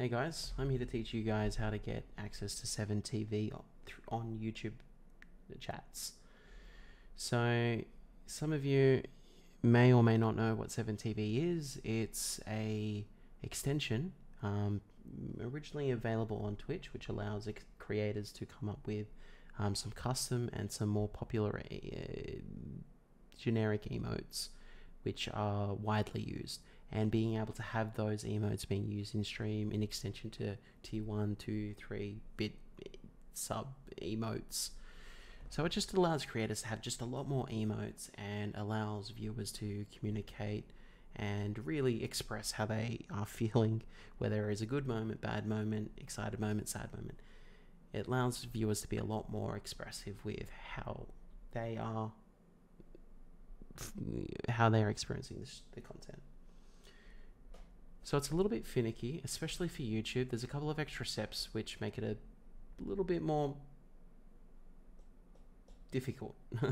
Hey guys, I'm here to teach you guys how to get access to 7TV on YouTube chats. So, some of you may or may not know what 7TV is. It's a extension um, originally available on Twitch, which allows creators to come up with um, some custom and some more popular uh, generic emotes, which are widely used and being able to have those emotes being used in stream in extension to T1, 2, 3 bit sub emotes. So it just allows creators to have just a lot more emotes and allows viewers to communicate and really express how they are feeling, whether it's a good moment, bad moment, excited moment, sad moment. It allows viewers to be a lot more expressive with how they are how they are experiencing this, the content. So it's a little bit finicky, especially for YouTube. There's a couple of extra steps which make it a little bit more difficult.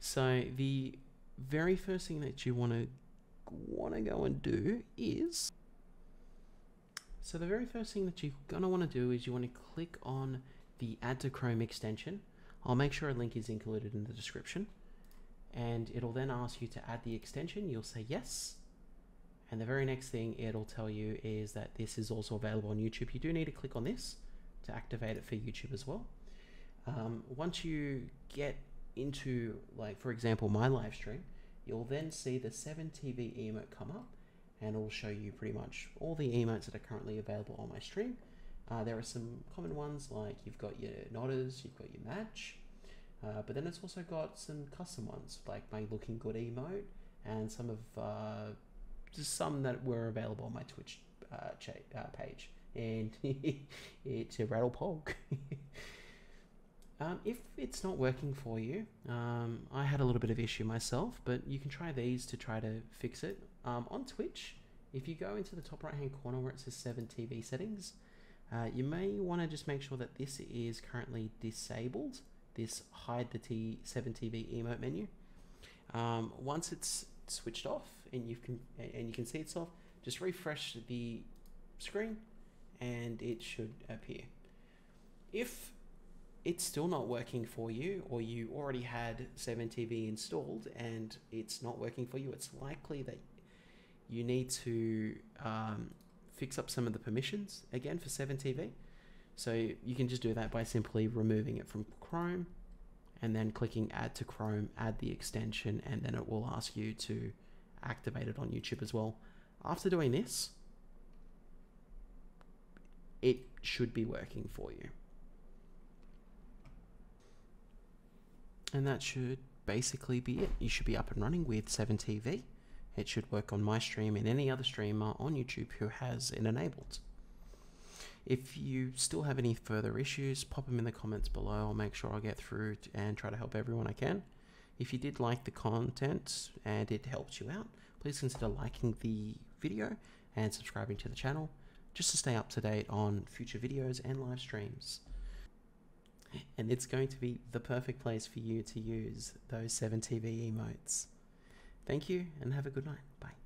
so the very first thing that you want to want to go and do is so the very first thing that you're going to want to do is you want to click on the add to Chrome extension. I'll make sure a link is included in the description and it'll then ask you to add the extension. You'll say yes and the very next thing it'll tell you is that this is also available on YouTube. You do need to click on this to activate it for YouTube as well. Um, once you get into, like, for example, my live stream, you'll then see the 7TV emote come up and it'll show you pretty much all the emotes that are currently available on my stream. Uh, there are some common ones like you've got your nodders, you've got your match, uh, but then it's also got some custom ones like my looking good emote and some of uh, just some that were available on my Twitch uh, cha- uh, page, and it's a rattle pog. um, if it's not working for you, um, I had a little bit of issue myself, but you can try these to try to fix it. Um, on Twitch, if you go into the top right hand corner where it says 7 TV settings, uh, you may want to just make sure that this is currently disabled. This hide the T 7 TV emote menu. Um, once it's switched off and you can and you can see itself, just refresh the screen and it should appear. If it's still not working for you or you already had 7TV installed and it's not working for you, it's likely that you need to um, fix up some of the permissions again for 7TV. So you can just do that by simply removing it from Chrome and then clicking add to Chrome, add the extension, and then it will ask you to activate it on YouTube as well. After doing this, it should be working for you. And that should basically be it. You should be up and running with 7TV. It should work on my stream and any other streamer on YouTube who has it enabled. If you still have any further issues, pop them in the comments below. I'll make sure I get through and try to help everyone I can. If you did like the content and it helped you out, please consider liking the video and subscribing to the channel just to stay up to date on future videos and live streams. And it's going to be the perfect place for you to use those 7TV emotes. Thank you and have a good night. Bye.